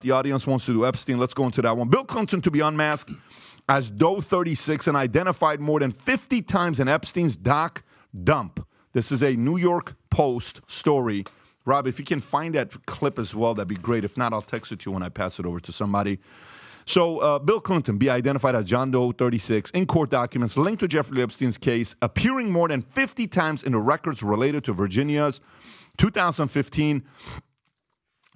The audience wants to do Epstein. Let's go into that one. Bill Clinton to be unmasked as Doe 36 and identified more than 50 times in Epstein's doc dump. This is a New York Post story. Rob, if you can find that clip as well, that'd be great. If not, I'll text it to you when I pass it over to somebody. So, uh, Bill Clinton be identified as John Doe 36 in court documents linked to Jeffrey Epstein's case, appearing more than 50 times in the records related to Virginia's 2015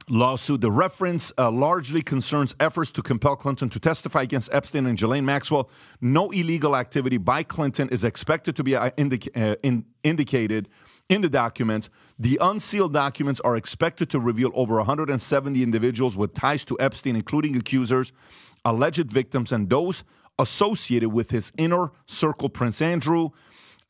lawsuit. The reference uh, largely concerns efforts to compel Clinton to testify against Epstein and Ghislaine Maxwell. No illegal activity by Clinton is expected to be uh, uh, in, indicated in the documents. The unsealed documents are expected to reveal over 170 individuals with ties to Epstein, including accusers, alleged victims, and those associated with his inner circle. Prince Andrew,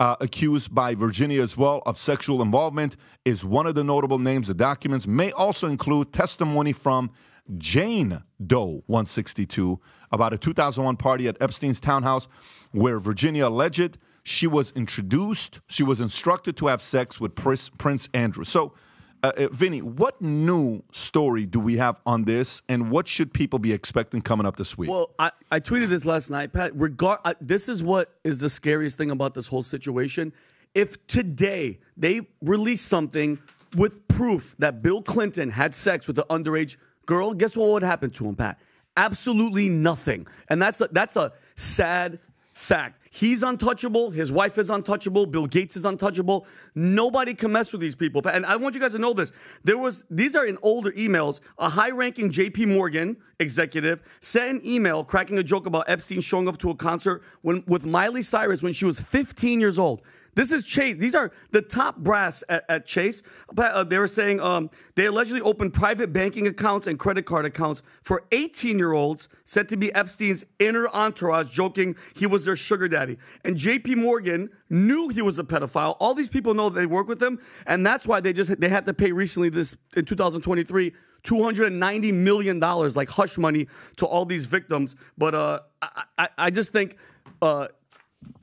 uh, accused by Virginia as well of sexual involvement, is one of the notable names. The documents may also include testimony from Jane Doe 162 about a 2001 party at Epstein's townhouse where Virginia alleged she was introduced, she was instructed to have sex with Prince Andrew. So, uh, uh, Vinny, what new story do we have on this, and what should people be expecting coming up this week? Well, I, I tweeted this last night, Pat. Regard, I, this is what is the scariest thing about this whole situation. If today they release something with proof that Bill Clinton had sex with an underage girl, guess what would happen to him, Pat? Absolutely nothing, and that's a, that's a sad fact. He's untouchable. His wife is untouchable. Bill Gates is untouchable. Nobody can mess with these people. And I want you guys to know this. There was these are in older emails. A high-ranking J.P. Morgan executive sent an email cracking a joke about Epstein showing up to a concert when, with Miley Cyrus when she was 15 years old. This is Chase. These are the top brass at, at Chase. Uh, they were saying um, they allegedly opened private banking accounts and credit card accounts for 18 year olds said to be Epstein's inner entourage, joking he was their sugar daddy. And JP Morgan knew he was a pedophile. All these people know they work with him, and that's why they just they had to pay recently this in 2023 $290 million like hush money to all these victims. But uh, I, I, I just think uh,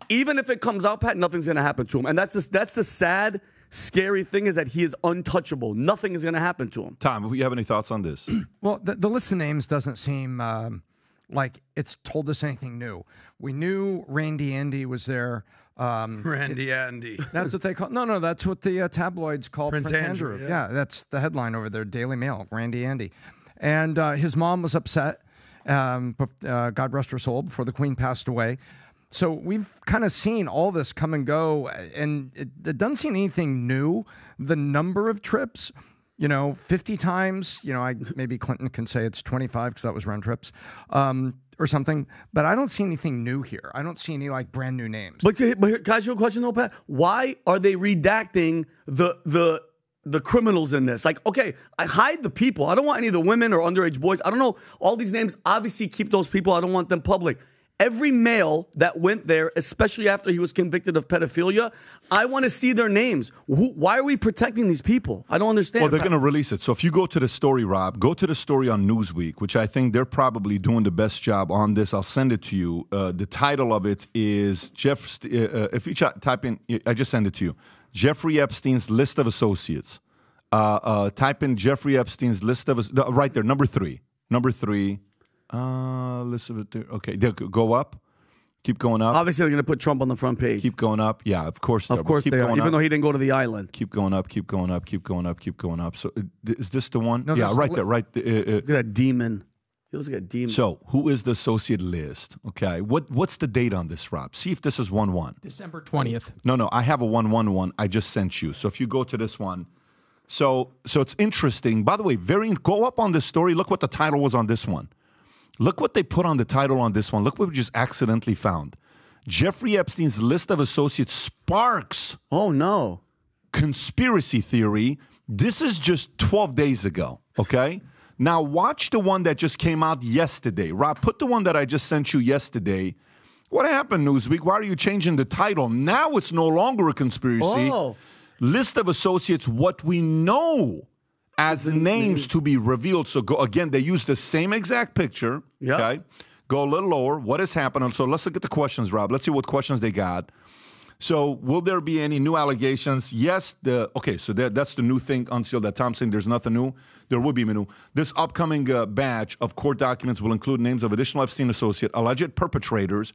even if it comes out, Pat, nothing's going to happen to him. And that's the, that's the sad, scary thing is that he is untouchable. Nothing is going to happen to him. Tom, do you have any thoughts on this? well, the, the, list of names doesn't seem um, like it's told us anything new. We knew Randy Andy was there. Um, Randy it, Andy. That's what they call. No, no, that's what the uh, tabloids call Prince, Prince Andrew. Andrew. Yeah. yeah. that's the headline over there, Daily Mail. Randy Andy, and uh, his mom was upset. Um, uh, God rest her soul. Before the Queen passed away, so we've kind of seen all this come and go, and it, it, doesn't seem anything new. The number of trips, you know, 50 times, you know, I maybe Clinton can say it's 25 because that was round trips. Um, or something, but I don't see anything new here. I don't see any like brand new names. But, but can I a question, though, Pat? Why are they redacting the the the criminals in this. Like, okay, I hide the people. I don't want any of the women or underage boys. I don't know all these names. Obviously, keep those people. I don't want them public every male that went there, especially after he was convicted of pedophilia, I want to see their names. Who, why are we protecting these people? I don't understand. Well, they're going to release it. So if you go to the story, Rob, go to the story on Newsweek, which I think they're probably doing the best job on this. I'll send it to you. Uh, the title of it is Jeff. Uh, uh, if you ch- type in, I just send it to you. Jeffrey Epstein's list of associates. Uh, uh type in Jeffrey Epstein's list of right there, number three. Number three. Uh, Elizabeth. Okay, they'll go up. Keep going up. Obviously, they're going to put Trump on the front page. Keep going up. Yeah, of course. Of course, keep they are. Even up. though he didn't go to the island. Keep going up. Keep going up. Keep going up. Keep going up. So, uh, is this the one? No, yeah, right there. Right. There, uh, uh, Look at that demon. He looks like a demon. So, who is the associate list? Okay, what what's the date on this, Rob? See if this is one one. December twentieth. No, no, I have a one one one. I just sent you. So if you go to this one, so so it's interesting. By the way, very go up on this story. Look what the title was on this one. Look what they put on the title on this one. Look what we just accidentally found. Jeffrey Epstein's list of associates sparks. Oh, no. Conspiracy theory. This is just 12 days ago, okay? Now, watch the one that just came out yesterday. Rob, put the one that I just sent you yesterday. What happened, Newsweek? Why are you changing the title? Now it's no longer a conspiracy. Oh. List of associates, what we know as names to be revealed. So go again, they use the same exact picture. Okay. Go a little lower. What is happening? So let's look at the questions, Rob. Let's see what questions they got. So, will there be any new allegations? Yes. The okay. So that, that's the new thing. Until that Tom saying there's nothing new. There will be new. This upcoming uh, batch of court documents will include names of additional Epstein associate, alleged perpetrators,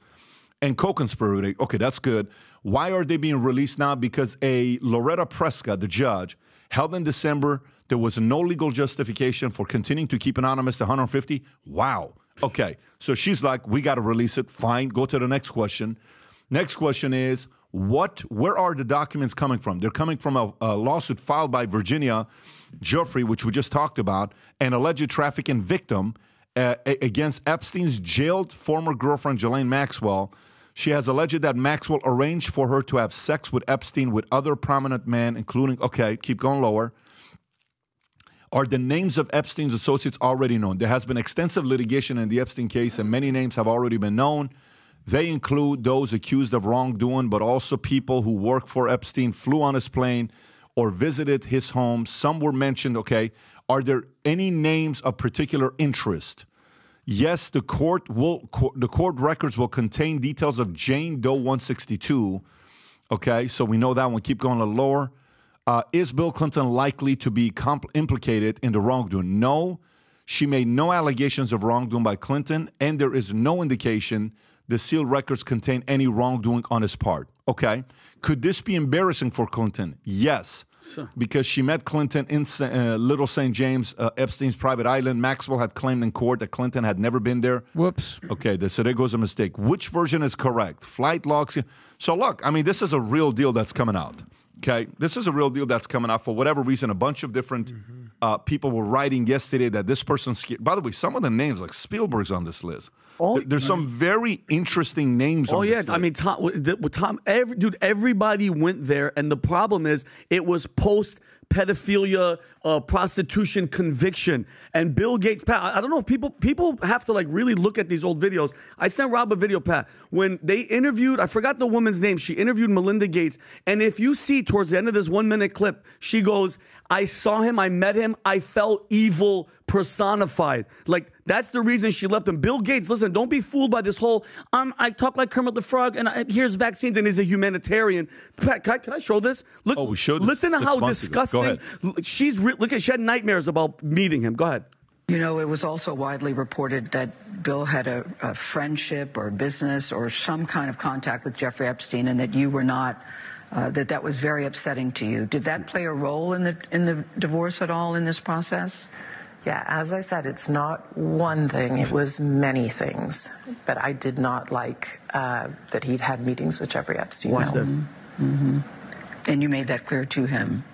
and co-conspirator. Okay, that's good. Why are they being released now? Because a Loretta Preska, the judge, held in December. There was no legal justification for continuing to keep anonymous to 150. Wow. Okay, so she's like, we got to release it. Fine. Go to the next question. Next question is what? Where are the documents coming from? They're coming from a, a lawsuit filed by Virginia Giuffre, which we just talked about, an alleged trafficking victim uh, against Epstein's jailed former girlfriend, Ghislaine Maxwell. She has alleged that Maxwell arranged for her to have sex with Epstein with other prominent men, including, okay, keep going lower. Are the names of Epstein's associates already known? There has been extensive litigation in the Epstein case, and many names have already been known. They include those accused of wrongdoing, but also people who work for Epstein, flew on his plane, or visited his home. Some were mentioned, okay. Are there any names of particular interest? Yes, the court will the court records will contain details of Jane Doe 162. Okay, so we know that one. Keep going a little lower. Uh, is Bill Clinton likely to be compl- implicated in the wrongdoing? No. She made no allegations of wrongdoing by Clinton, and there is no indication the sealed records contain any wrongdoing on his part. Okay. Could this be embarrassing for Clinton? Yes. Sure. Because she met Clinton in uh, Little St. James, uh, Epstein's private island. Maxwell had claimed in court that Clinton had never been there. Whoops. Okay, so there goes a mistake. Which version is correct? Flight logs. So, look, I mean, this is a real deal that's coming out. Okay, this is a real deal that's coming out for whatever reason. A bunch of different mm-hmm. uh, people were writing yesterday that this person's. By the way, some of the names, like Spielberg's on this list. Oh, there's some very interesting names. Oh yeah, I mean, Tom, Tom, every, dude, everybody went there, and the problem is, it was post pedophilia, uh, prostitution conviction. And Bill Gates, Pat, I don't know if people people have to like really look at these old videos. I sent Rob a video, Pat, when they interviewed, I forgot the woman's name. She interviewed Melinda Gates. And if you see towards the end of this one minute clip, she goes, I saw him, I met him, I felt evil personified. Like that's the reason she left him. Bill Gates, listen, don't be fooled by this whole um, I talk like Kermit the Frog and I, here's vaccines and he's a humanitarian. Pat, can I, can I show this? Look, oh, we showed. Listen to how disgusting. She's re- look at she had nightmares about meeting him. Go ahead. You know, it was also widely reported that Bill had a, a friendship or business or some kind of contact with Jeffrey Epstein, and that you were not uh, that that was very upsetting to you. Did that play a role in the in the divorce at all in this process? Yeah, as I said, it's not one thing; it was many things. But I did not like uh, that he'd had meetings with Jeffrey Epstein. Watch this. Mm-hmm. And you made that clear to him.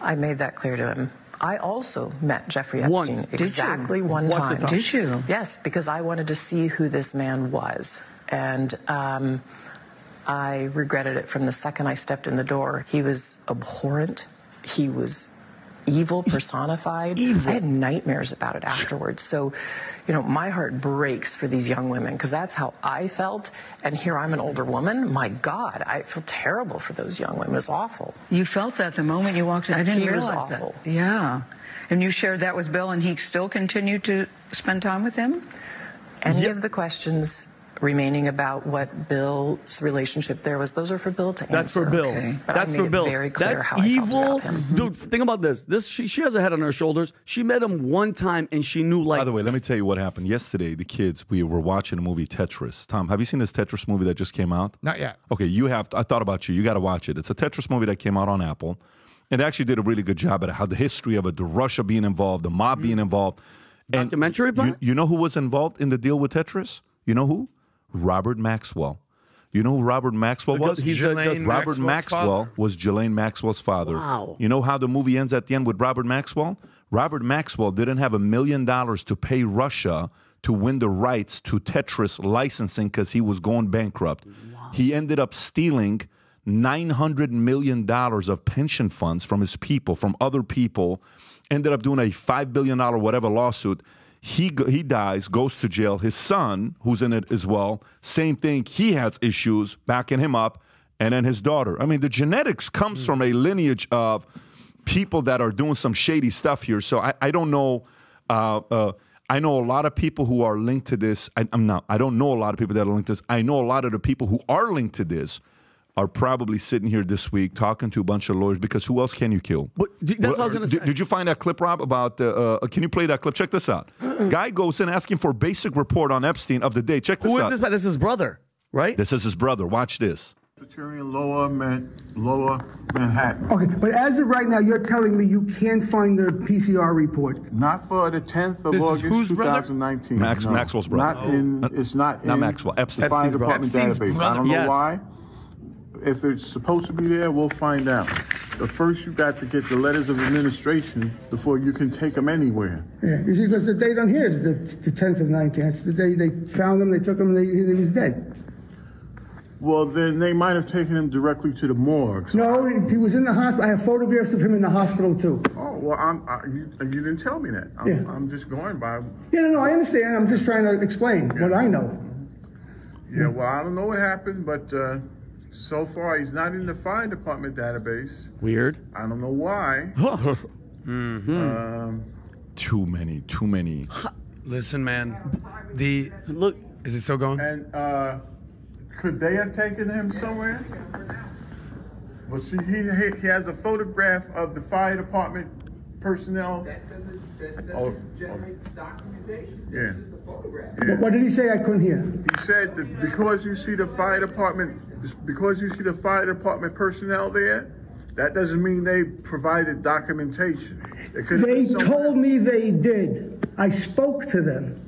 I made that clear to him. I also met Jeffrey Epstein Once. exactly one Watch time. Did you? Yes, because I wanted to see who this man was, and. Um, I regretted it from the second I stepped in the door. He was abhorrent. He was evil personified. Evil. I had nightmares about it afterwards. So, you know, my heart breaks for these young women because that's how I felt. And here I'm an older woman. My God, I feel terrible for those young women. It's awful. You felt that the moment you walked in. I didn't he realize was awful. that. Yeah. And you shared that with Bill, and he still continued to spend time with him? Any yep. of the questions remaining about what Bill's relationship there was. Those are for Bill to answer. That's for Bill. Okay. That's for Bill. Very clear That's how evil, mm-hmm. dude. Think about this. This she, she has a head on her shoulders. She met him one time and she knew like. By the way, let me tell you what happened yesterday. The kids we were watching a movie Tetris. Tom, have you seen this Tetris movie that just came out? Not yet. Okay, you have. I thought about you. You got to watch it. It's a Tetris movie that came out on Apple. It actually did a really good job at how the history of it, the Russia being involved, the mob mm. being involved. And Documentary. You, you know who was involved in the deal with Tetris? You know who? Robert Maxwell. You know who Robert Maxwell was? He's a, Robert Maxwell father. was Ghislaine Maxwell's father. Wow. You know how the movie ends at the end with Robert Maxwell? Robert Maxwell didn't have a million dollars to pay Russia to win the rights to Tetris licensing because he was going bankrupt. Wow. He ended up stealing $900 million of pension funds from his people, from other people, ended up doing a $5 billion whatever lawsuit he he dies, goes to jail. His son, who's in it as well, same thing. He has issues, backing him up, and then his daughter. I mean, the genetics comes from a lineage of people that are doing some shady stuff here. So I, I don't know. Uh, uh, I know a lot of people who are linked to this. I, am not. I don't know a lot of people that are linked to this. I know a lot of the people who are linked to this are probably sitting here this week talking to a bunch of lawyers because who else can you kill? But that's what I was gonna did, say. Did you find that clip, Rob? About the, uh, can you play that clip? Check this out. Guy goes in asking for basic report on Epstein of the day. Check this out. Who is out. this? This is his brother, right? This is his brother. Watch this. Presbyterian Lower Man, Lower Manhattan. Okay, but as of right now, you're telling me you can't find the PCR report. Not for the 10th of This August, whose 2019. Max- no. Maxwell's brother. Not in. Oh. It's not. Not in Maxwell, Epstein. the Epstein's brother. Department Epstein's database. I don't know Yes. why. If it's supposed to be there, we'll find out. But first, you got to get the letters of administration before you can take them anywhere. Yeah, you see, because the date on here is the, the 10th of 19. That's the day they found him, they took him, and they, he was dead. Well, then they might have taken him directly to the morgue. No, he, was in the hospital. I have photographs of him in the hospital, too. Oh well, I'm. I, you, you didn't tell me that. I'm, Yeah. I'm just going by. Yeah, no, no, I understand. I'm just trying to explain what I know. Yeah. Well, I don't know what happened, but uh, so far he's not in the fire department database. Weird. I don't know why. Um, Too many, too many. Listen, man. The Look, is it still going? and uh, could they have taken him somewhere? Well, see, he, he he has a photograph of the fire department personnel. That doesn't, that Oh, doesn't generate the documentation. Yeah. It's just a photograph. What, what did he say? I couldn't hear. He said that because you see the fire department, because you see the fire department personnel there, that doesn't mean they provided documentation. It They told me they did. I spoke to them.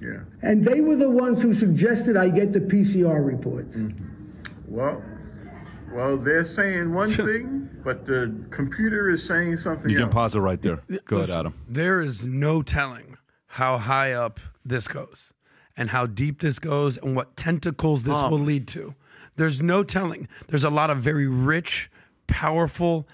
Yeah. And they were the ones who suggested I get the PCR reports. Mm-hmm. Well, well, they're saying one thing, but the computer is saying something You can else. pause it right there. Go ahead, Adam. There is no telling how high up this goes and how deep this goes and what tentacles this will lead to. There's no telling. There's a lot of very rich, powerful,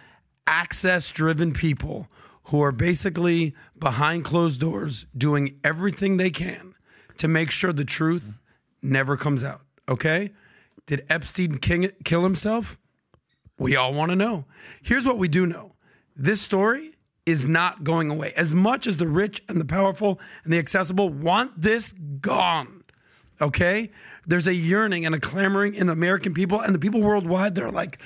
access driven people who are basically behind closed doors doing everything they can to make sure the truth never comes out. Okay? Did Epstein king- kill himself? We all want to know. Here's what we do know this story is not going away. As much as the rich and the powerful and the accessible want this gone, okay? There's a yearning and a clamoring in the American people and the people worldwide. They're like,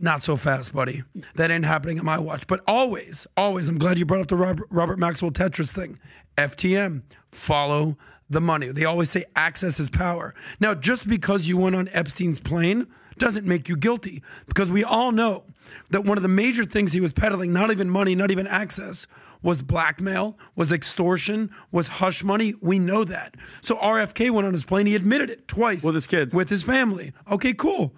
not so fast, buddy. That ain't happening on my watch. But always, always, I'm glad you brought up the Robert Maxwell Tetris thing. FTM, follow the money. They always say access is power. Now, just because you went on Epstein's plane doesn't make you guilty because we all know that one of the major things he was peddling, not even money, not even access, was blackmail, was extortion, was hush money. We know that. So RFK went on his plane. He admitted it twice With his kids. with his family. Okay, cool.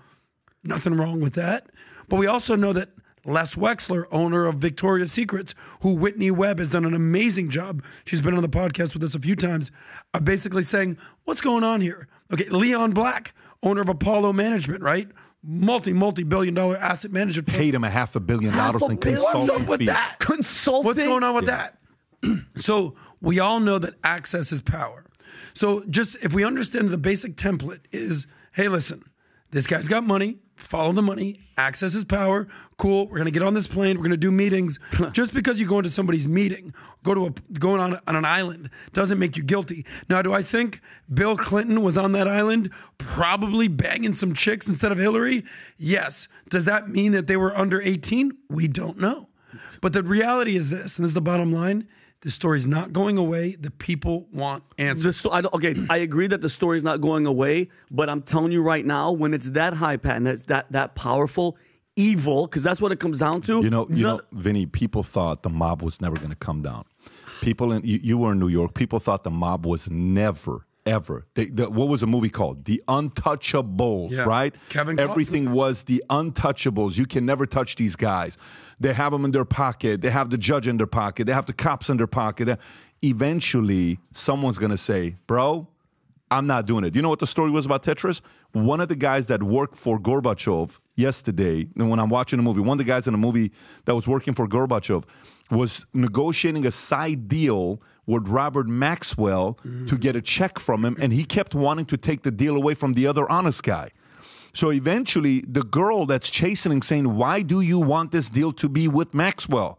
Nothing wrong with that. But we also know that Les Wexner, owner of Victoria's Secrets, who Whitney Webb has done an amazing job. She's been on the podcast with us a few times, are basically saying, What's going on here? Okay, Leon Black, owner of Apollo Management, right? Multi, multi billion dollar asset management. firm. Paid him a half a billion dollars in billion. What's consulting up with fees. that? consulting. What's going on with that? so we all know that access is power. So just if we understand the basic template is, hey, listen, this guy's got money, follow the money, access is power. Cool, we're gonna get on this plane, we're gonna do meetings. just because you go into somebody's meeting, go to a going on on an island doesn't make you guilty. Now, do I think Bill Clinton was on that island probably banging some chicks instead of Hillary? Yes. Does that mean that they were under 18? We don't know. But the reality is this, and this is the bottom line: the story's not going away. The people want answers. Sto- I okay, I agree that the story's not going away, but I'm telling you right now, when it's that high, Pat, and it's that that powerful, evil, because that's what it comes down to. You know, you none- know, Vinny. People thought the mob was never going to come down. People in you, you were in New York. People thought the mob was never, ever. They, the, what was a movie called? The Untouchables, Yeah. right? Kevin Costner. Everything was the Untouchables. You can never touch these guys. They have them in their pocket. They have the judge in their pocket. They have the cops in their pocket. Eventually, someone's going to say, "Bro, I'm not doing it. You know what the story was about Tetris? One of the guys that worked for Gorbachev yesterday, and when I'm watching the movie, one of the guys in the movie that was working for Gorbachev was negotiating a side deal with Robert Maxwell to get a check from him, and he kept wanting to take the deal away from the other honest guy. So eventually, the girl that's chasing him saying, Why do you want this deal to be with Maxwell?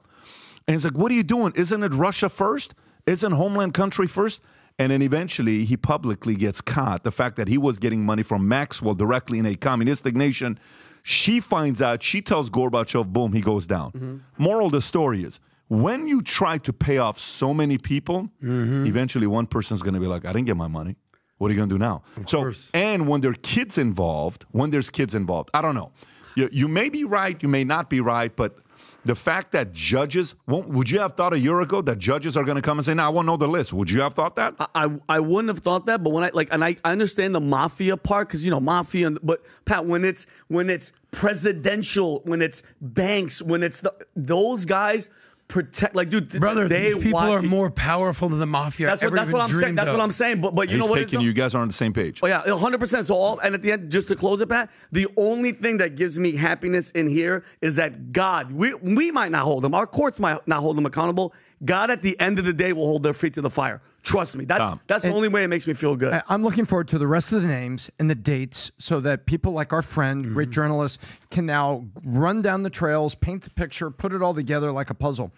And he's like, What are you doing? Isn't it Russia first? Isn't homeland country first? And then eventually he publicly gets caught. The fact that he was getting money from Maxwell directly in a communistic nation. She finds out, she tells Gorbachev, boom, he goes down. Mm-hmm. Moral of the story is when you try to pay off so many people, Mm-hmm. eventually one person's going to be like, I didn't get my money. What are you going to do now? so, and when there are kids involved, when there's kids involved, I don't know. You, you may be right, you may not be right, but the fact that judges, won't, would you have thought a year ago that judges are going to come and say, "No, I want to know the list"? Would you have thought that? I, I wouldn't have thought that, but when I like, and I, I understand the mafia part because you know mafia, and, but Pat, when it's when it's presidential, when it's banks, when it's the those guys protect, like dude, Brother, they these people are you. more powerful than the mafia. That's what, that's what I'm saying. dreamed That's of. what I'm saying. But but you He's know what? taking is, you guys are on the same page. Oh yeah, 100. percent So all and at the end, just to close it, Pat, the only thing that gives me happiness in here is that God. We we might not hold them. Our courts might not hold them accountable. God, at the end of the day, will hold their feet to the fire. Trust me. That's Tom. that's the And- only way it makes me feel good. I- I'm looking forward to the rest of the names and the dates so that people like our friend, great Mm-hmm. journalist, can now run down the trails, paint the picture, put it all together like a puzzle.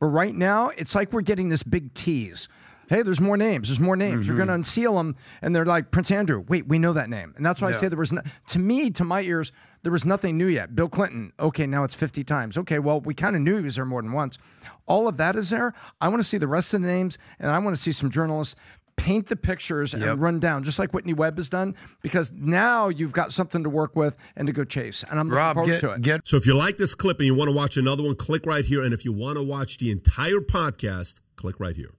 But right now, it's like we're getting this big tease. Hey, there's more names. There's more names. You're going to unseal them, and they're like Prince Andrew. Wait, we know that name, and that's why I say there was no, to me, to my ears, there was nothing new yet. Bill Clinton. Okay, now it's 50 times. Okay, well, we kind of knew he was there more than once. All of that is there. I want to see the rest of the names, and I want to see some journalists paint the pictures Yep. and run down, just like Whitney Webb has done, because now you've got something to work with and to go chase. And I'm Rob, looking get, forward to it. get So if you like this clip and you want to watch another one, click right here. And if you want to watch the entire podcast, click right here.